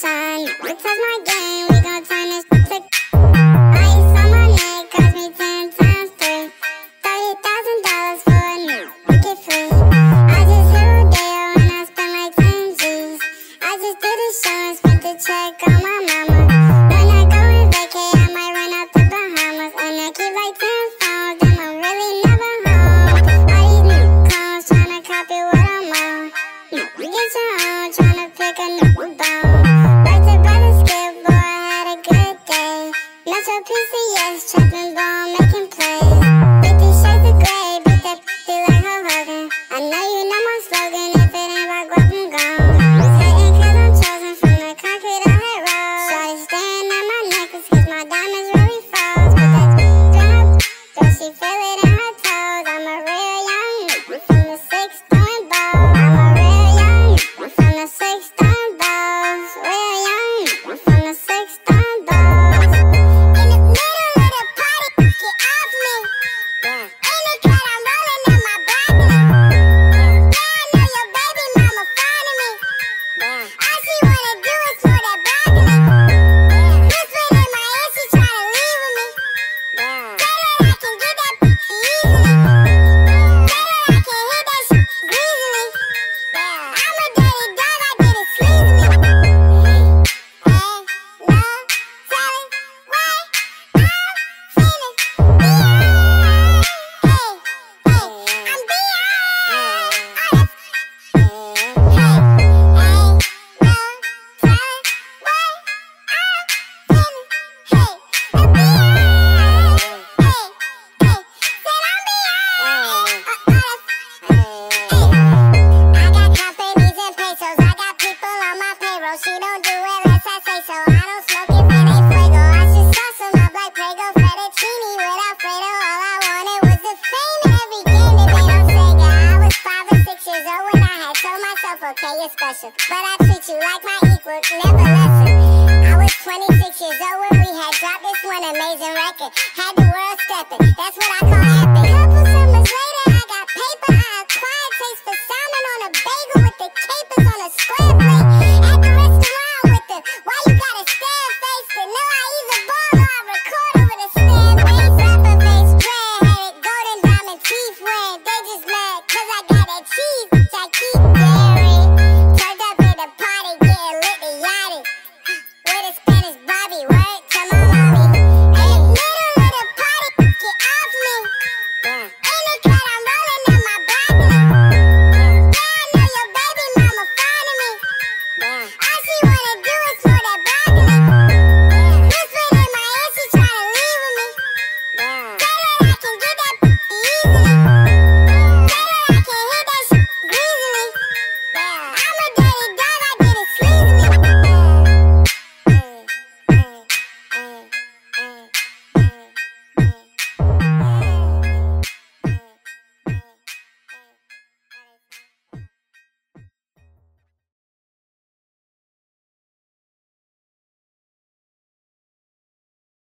sunshine. It says my so PCS, trapping ball, making play. Okay, you're special. But I treat you like my equal, never lesser. I was 26 years old when we had dropped this one amazing record. Had the world stepping,